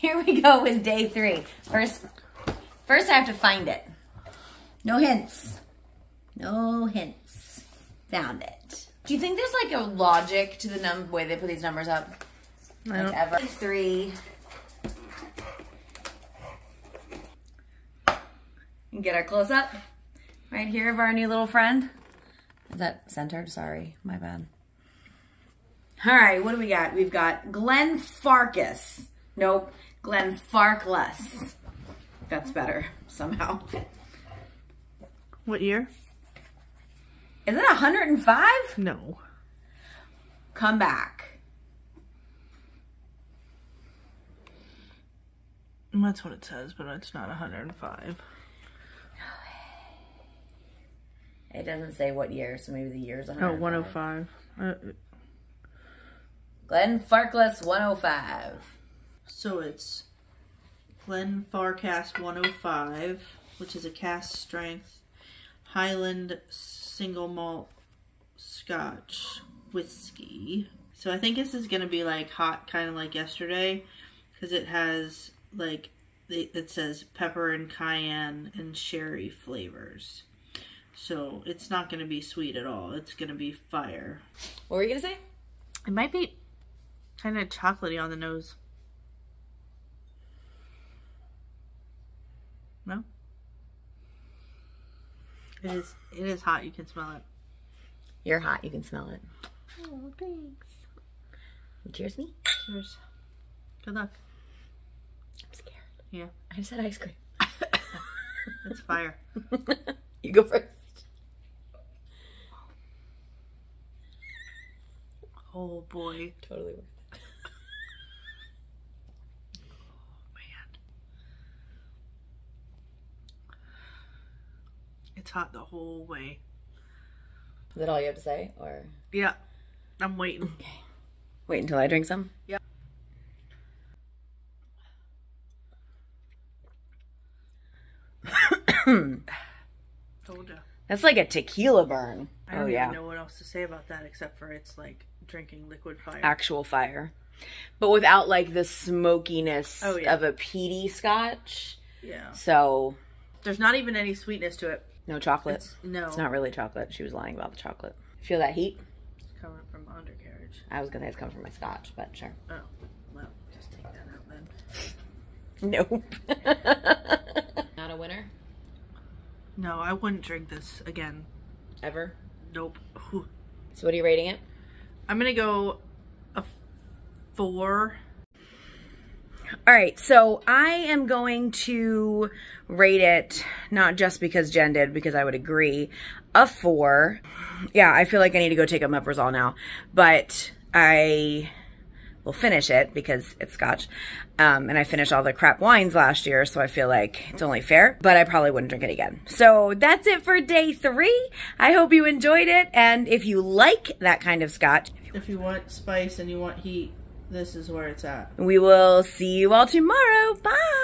Here we go with day three. First, first I have to find it. No hints. No hints. Found it. Do you think there's like a logic to the num way they put these numbers up? I Like ever. Three. And get our close up right here of our new little friend. Is that centered? Sorry, my bad. All right, what do we got? We've got Glenn Farkas. Nope, Glenfarclas. That's better somehow. what year? Is it 105? No. Come back. That's what it says, but it's not 105. It doesn't say what year, so maybe the year's Oh, 105. 105. Uh, Glenfarclas 105. So it's Glenfarclas 105, which is a cast strength Highland single malt Scotch whiskey. So I think this is gonna be like hot, kind of like yesterday, because it has like it it says pepper and cayenne and sherry flavors. So it's not gonna be sweet at all. It's gonna be fire. What were you gonna say? It might be kind of chocolatey on the nose. No? It is it is hot, you can smell it. You're hot. You can smell it. Oh, thanks. Cheers me. Cheers. Good luck. I'm scared. Yeah. I just had ice cream. It's fire. you go first. Oh boy. Totally worth Hot the whole way. Is that all you have to say, or Yeah. I'm waiting. wait until I drink some? Yeah. Told ya. That's like a tequila burn. I don't oh even yeah, know what else to say about that except for it's like drinking liquid fire. actual fire, but without like the smokiness Oh, yeah. of a peaty scotch. yeah. So There's not even any sweetness to it. No chocolate. It's no. It's not really chocolate. She was lying about the chocolate. Feel that heat? It's coming from undercarriage. I was gonna say it's coming from my scotch, but sure. Oh, well, just take that out then. Nope. Not a winner No, I wouldn't drink this again. ever. Nope. So what are you rating it? I'm gonna go a four. All right, so I am going to rate it not just because Jen did, because I would agree, a four. Yeah, I feel like I need to go take a omeprazole now, but I will finish it because it's scotch. Um, and I finished all the crap wines last year, so I feel like it's only fair, but I probably wouldn't drink it again. So that's it for day three. I hope you enjoyed it, and if you like that kind of scotch, If you want spice and you want heat, this is where it's at. we will see you all tomorrow. Bye!